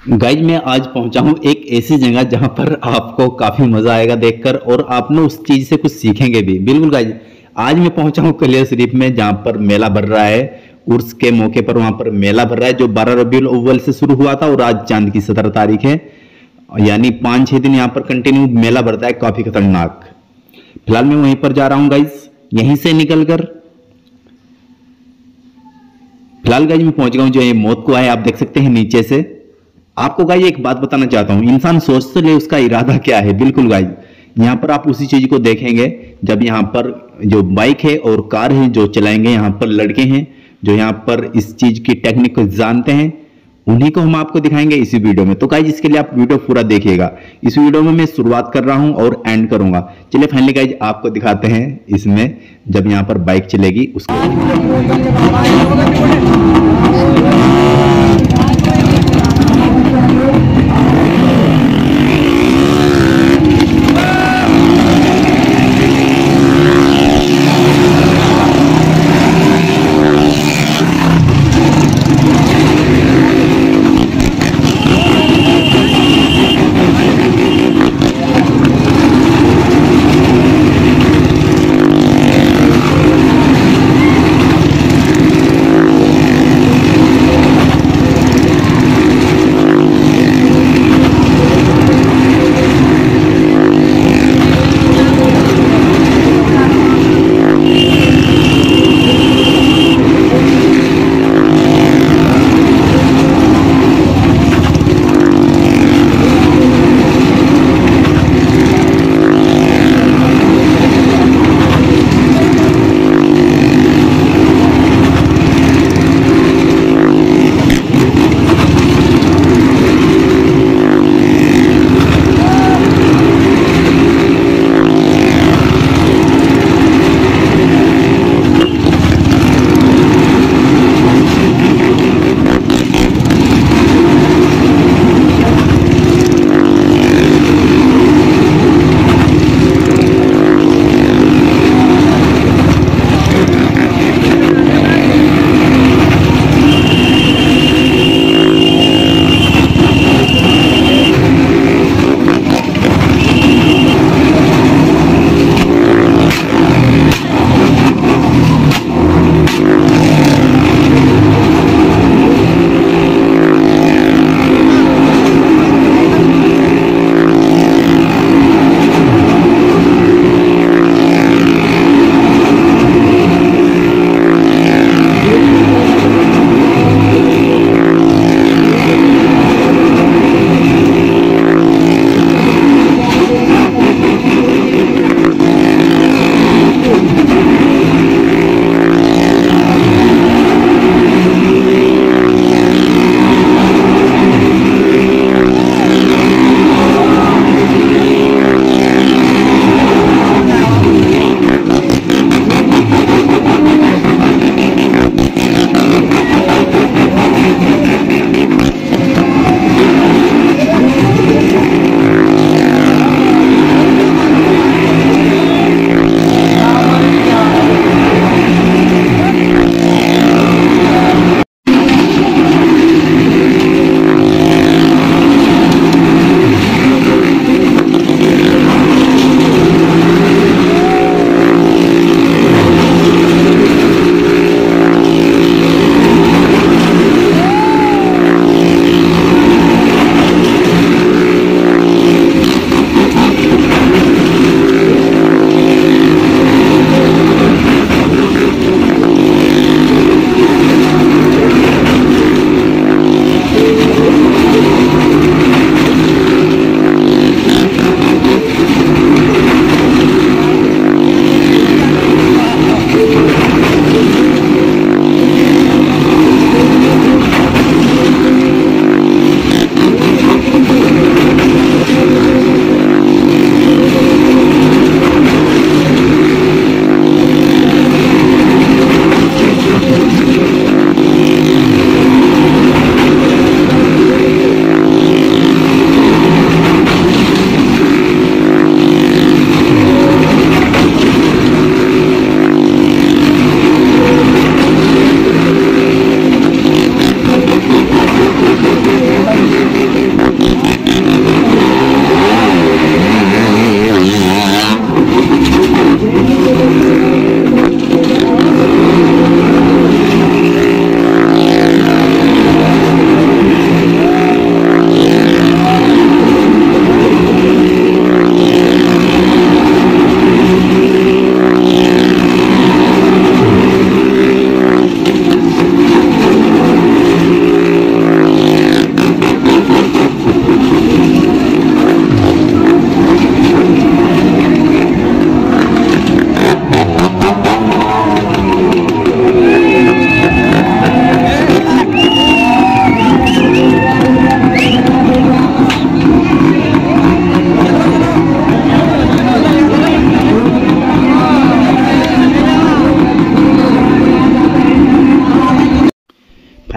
Guys मैं आज पहुँचा हूँ एक ऐसी जगह जहाँ पर आपको काफ़ी मज़ा आएगा देखकर और आप ना उस चीज़ से कुछ सीखेंगे भी। बिल्कुल गाइज़ आज मैं पहुँचा हूँ कलिया शरीफ में जहाँ पर मेला भर रहा है। उर्स के मौके पर वहाँ पर मेला भर रहा है जो बारह रबी अव्वल से शुरू हुआ था और आज चाँद की सत्रह तारीख है। यानी पाँच छह दिन यहाँ पर कंटिन्यू मेला भरता है, काफ़ी खतरनाक। फ़िलहाल मैं वहीं पर जा रहा हूँ गाइज़ यहीं से निकल कर फ़िलहाल गाइज़ मैं पहुँच गया हूँ जो ये मौत को आए आप देख सकते हैं नीचे से। आपको गाइज़ एक बात बताना चाहता हूँ, इंसान सोच तो ले उसका इरादा क्या है। बिल्कुल गाइज़ यहाँ पर आप उसी चीज़ को देखेंगे, जब यहाँ पर जो बाइक है और कार है जो चलाएँगे, यहाँ पर लड़के हैं, जो यहाँ पर इस चीज़ की टेक्निक को जानते हैं, उन्हीं को हम आपको दिखाएँगे इसी वीडियो में। तो गाइज़ इसके लिए आप वीडियो पूरा देखिएगा। इस वीडियो में मैं शुरुआत कर रहा हूँ और एंड करूँगा। चलिए फाइनली गाइज़ आपको दिखाते हैं इसमें, जब यहाँ पर बाइक चलेगी, उसको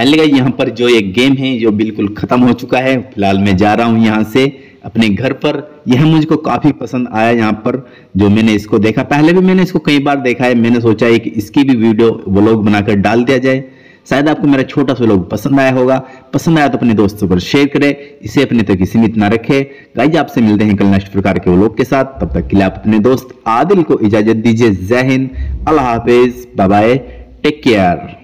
फाइनली गाइज़ यहाँ पर जो एक गेम है, जो बिल्कुल खत्म हो चुका है, फ़िलहाल मैं जा रहा हूँ यहाँ से अपने घर पर। यह मुझको काफ़ी पसंद आया यहाँ पर, जो मैंने इसको देखा। पहले भी मैंने इसको कई बार देखा है। मैंने सोचा है कि इसकी भी वीडियो व्लॉग बनाकर डाल दिया जाए। शायद आपको मेरा छोटा सा लोग पसंद आया होगा। पसंद आया तो अपने दोस्तों पर शेयर करें। इसे अपने तक सीमित ना रखे। गाइज़ आपसे मिलते हैं कल नेक्स्ट प्रकार के व्लॉग के साथ। तब तक के लिए आप अपने दोस्त आदिल को इजाज़त दीजिए। जय हिंद। अल्लाह हाफिज। Bye take care